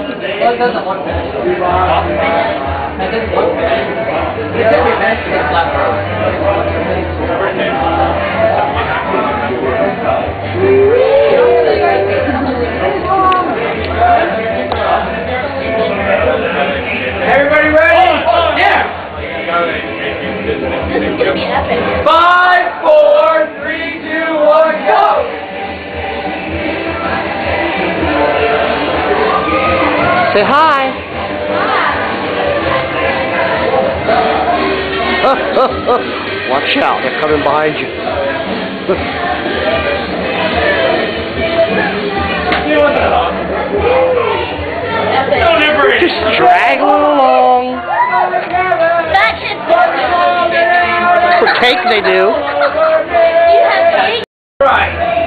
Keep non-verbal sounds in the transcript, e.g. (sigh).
Well, it doesn't look bad. It doesn't look bad. It doesn't look bad. Say hi. (laughs) Watch out, they're coming behind you. Just dragging along. For cake they do. Right.